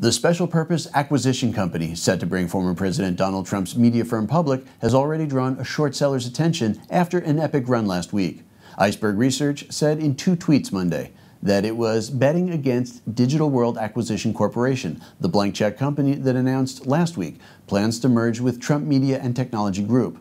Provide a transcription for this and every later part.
The special purpose acquisition company set to bring former President Donald Trump's media firm public has already drawn a short seller's attention after an epic run last week. Iceberg Research said in two tweets Monday that it was betting against Digital World Acquisition Corporation, the blank check company that announced last week plans to merge with Trump Media and Technology Group.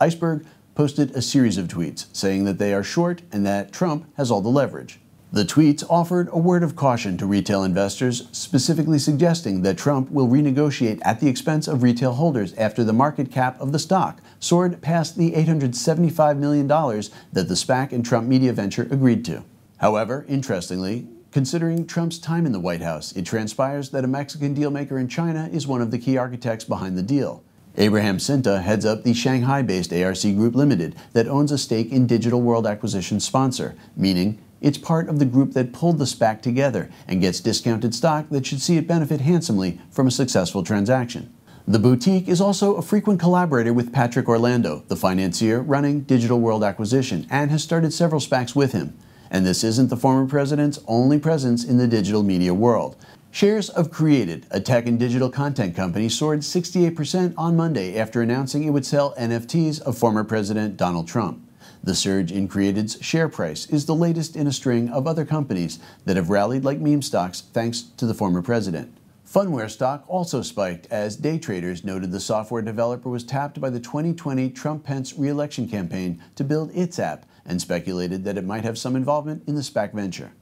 Iceberg posted a series of tweets saying that they are short and that Trump has all the leverage. The tweets offered a word of caution to retail investors, specifically suggesting that Trump will renegotiate at the expense of retail holders after the market cap of the stock soared past the $875 million that the SPAC and Trump media venture agreed to. However, interestingly, considering Trump's time in the White House, it transpires that a Mexican dealmaker in China is one of the key architects behind the deal. Abraham Cinta heads up the Shanghai based ARC Group Limited that owns a stake in Digital World Acquisition Sponsor, meaning it's part of the group that pulled the SPAC together and gets discounted stock that should see it benefit handsomely from a successful transaction. The boutique is also a frequent collaborator with Patrick Orlando, the financier running Digital World Acquisition, and has started several SPACs with him. And this isn't the former president's only presence in the digital media world. Shares of Creatd, a tech and digital content company, soared 68% on Monday after announcing it would sell NFTs of former President Donald Trump. The surge in Creatd's share price is the latest in a string of other companies that have rallied like meme stocks thanks to the former president. Phunware stock also spiked as day traders noted the software developer was tapped by the 2020 Trump Pence re election campaign to build its app and speculated that it might have some involvement in the SPAC venture.